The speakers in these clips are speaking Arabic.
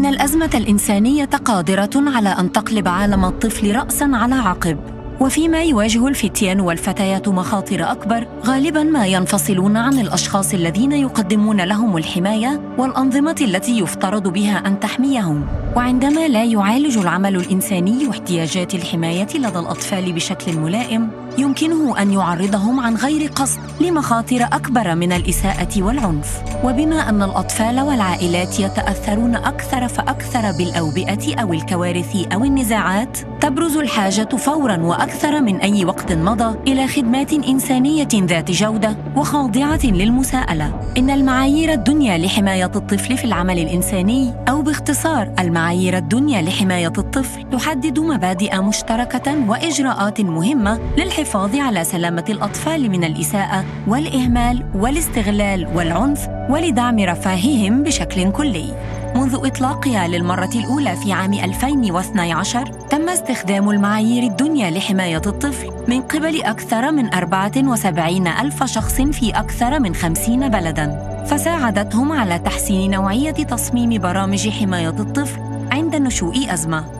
إن الأزمة الإنسانية قادرة على أن تقلب عالم الطفل رأساً على عقب. وفيما يواجه الفتيان والفتيات مخاطر أكبر غالبا ما ينفصلون عن الأشخاص الذين يقدمون لهم الحماية والأنظمة التي يفترض بها أن تحميهم. وعندما لا يعالج العمل الإنساني احتياجات الحماية لدى الأطفال بشكل ملائم يمكنه أن يعرضهم عن غير قصد لمخاطر أكبر من الإساءة والعنف. وبما أن الأطفال والعائلات يتأثرون أكثر فأكثر بالأوبئة أو الكوارث أو النزاعات تبرز الحاجة فورا وأكثر من أي وقت مضى إلى خدمات إنسانية ذات جودة وخاضعة للمساءلة. إن المعايير الدنيا لحماية الطفل في العمل الإنساني أو باختصار المعايير الدنيا لحماية الطفل تحدد مبادئ مشتركة وإجراءات مهمة للحفاظ على سلامة الأطفال من الإساءة والإهمال والاستغلال والعنف ولدعم رفاههم بشكل كلي. منذ إطلاقها للمرة الأولى في عام 2012 تم استخدام المعايير الدنيا لحماية الطفل من قبل أكثر من 74 ألف شخص في أكثر من 50 بلداً. فساعدتهم على تحسين نوعية تصميم برامج حماية الطفل عند نشوء أزمة.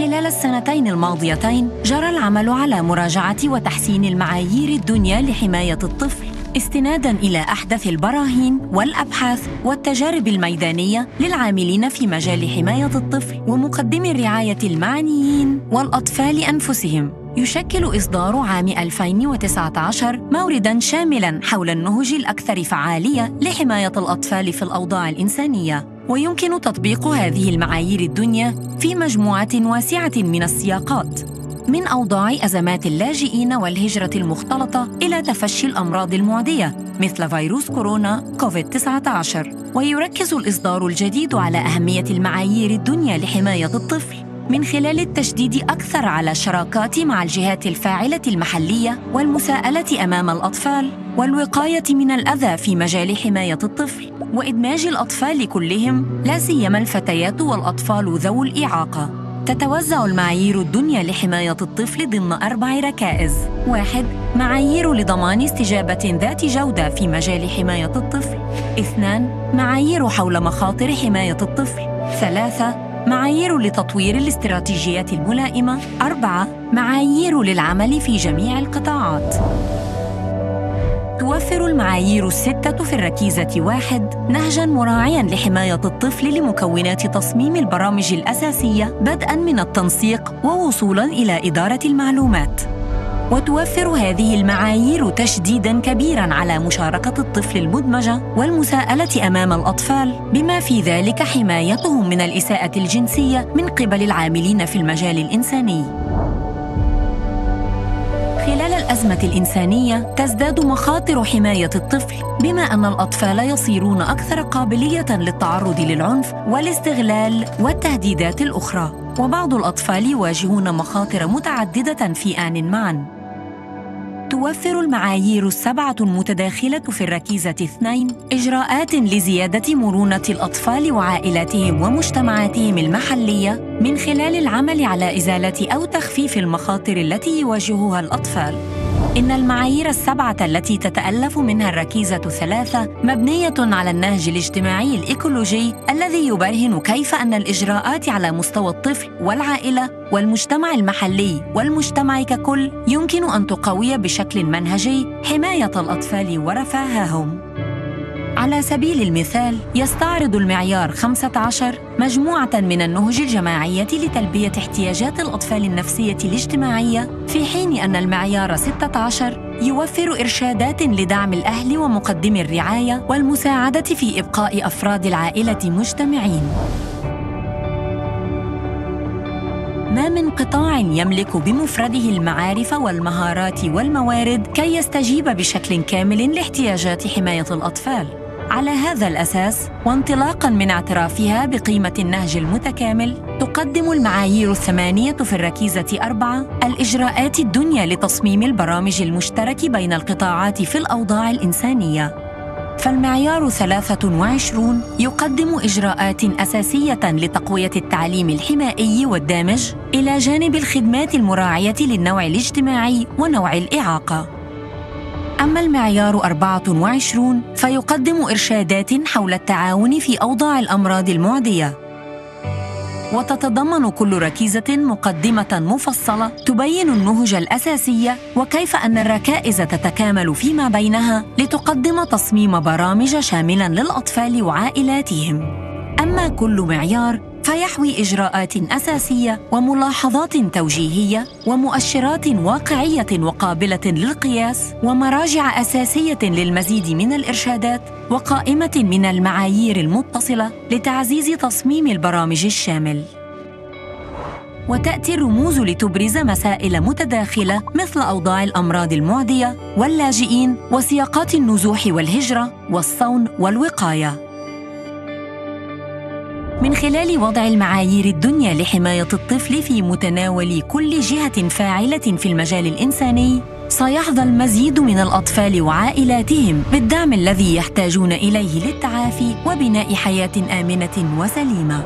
خلال السنتين الماضيتين جرى العمل على مراجعة وتحسين المعايير الدنيا لحماية الطفل استنادا إلى أحدث البراهين والأبحاث والتجارب الميدانية للعاملين في مجال حماية الطفل ومقدمي الرعاية المعنيين والأطفال أنفسهم. يشكل إصدار عام 2019 موردا شاملا حول النهج الأكثر فعالية لحماية الأطفال في الأوضاع الإنسانية. ويمكن تطبيق هذه المعايير الدنيا في مجموعة واسعة من السياقات من أوضاع أزمات اللاجئين والهجرة المختلطة إلى تفشي الأمراض المعدية مثل فيروس كورونا كوفيد-19 ويركز الإصدار الجديد على أهمية المعايير الدنيا لحماية الطفل. من خلال التشديد أكثر على الشراكات مع الجهات الفاعلة المحلية والمساءلة أمام الأطفال والوقاية من الأذى في مجال حماية الطفل وإدماج الأطفال كلهم لا سيما الفتيات والأطفال ذوو الإعاقة. تتوزع المعايير الدنيا لحماية الطفل ضمن أربع ركائز. واحد معايير لضمان استجابة ذات جودة في مجال حماية الطفل. اثنان معايير حول مخاطر حماية الطفل. ثلاثة معايير لتطوير الاستراتيجيات الملائمة أربعة معايير للعمل في جميع القطاعات توفر المعايير الستة في الركيزة واحد نهجاً مراعياً لحماية الطفل لمكونات تصميم البرامج الأساسية بدءاً من التنسيق ووصولاً إلى إدارة المعلومات. وتوفر هذه المعايير تشديداً كبيراً على مشاركة الطفل المدمجة والمساءلة أمام الأطفال بما في ذلك حمايتهم من الإساءة الجنسية من قبل العاملين في المجال الإنساني. خلال الأزمة الإنسانية تزداد مخاطر حماية الطفل بما أن الأطفال يصيرون أكثر قابلية للتعرض للعنف والاستغلال والتهديدات الأخرى وبعض الأطفال يواجهون مخاطر متعددة في آن معاً توفر المعايير السبعة المتداخلة في الركيزة اثنين إجراءات لزيادة مرونة الأطفال وعائلاتهم ومجتمعاتهم المحلية من خلال العمل على إزالة أو تخفيف المخاطر التي يواجهها الأطفال. إن المعايير السبعة التي تتألف منها الركيزة ثلاثة مبنية على النهج الاجتماعي الإيكولوجي الذي يبرهن كيف أن الإجراءات على مستوى الطفل والعائلة والمجتمع المحلي والمجتمع ككل يمكن أن تقوي بشكل منهجي حماية الأطفال ورفاههم. على سبيل المثال يستعرض المعيار 15 مجموعة من النهج الجماعية لتلبية احتياجات الأطفال النفسية الاجتماعية في حين أن المعيار 16 يوفر إرشادات لدعم الأهل ومقدمي الرعاية والمساعدة في إبقاء أفراد العائلة مجتمعين. ما من قطاع يملك بمفرده المعارف والمهارات والموارد كي يستجيب بشكل كامل لاحتياجات حماية الأطفال. على هذا الأساس وانطلاقا من اعترافها بقيمة النهج المتكامل تقدم المعايير الثمانية في الركيزة أربعة الإجراءات الدنيا لتصميم البرامج المشترك بين القطاعات في الأوضاع الإنسانية. فالمعيار 23 يقدم إجراءات أساسية لتقوية التعليم الحمائي والدامج إلى جانب الخدمات المراعية للنوع الاجتماعي ونوع الإعاقة. أما المعيار 24 فيقدم إرشادات حول التعاون في أوضاع الأمراض المعدية وتتضمن كل ركيزة مقدمة مفصلة تبين النهج الأساسية وكيف أن الركائز تتكامل فيما بينها لتقدم تصميم برامج شاملا للأطفال وعائلاتهم. أما كل معيار فيحوي إجراءات أساسية وملاحظات توجيهية ومؤشرات واقعية وقابلة للقياس ومراجع أساسية للمزيد من الإرشادات وقائمة من المعايير المتصلة لتعزيز تصميم البرامج الشامل. وتأتي الرموز لتبرز مسائل متداخلة مثل أوضاع الأمراض المعدية واللاجئين وسياقات النزوح والهجرة والصون والوقاية. من خلال وضع المعايير الدنيا لحماية الطفل في متناول كل جهة فاعلة في المجال الإنساني سيحظى المزيد من الأطفال وعائلاتهم بالدعم الذي يحتاجون إليه للتعافي وبناء حياة آمنة وسليمة.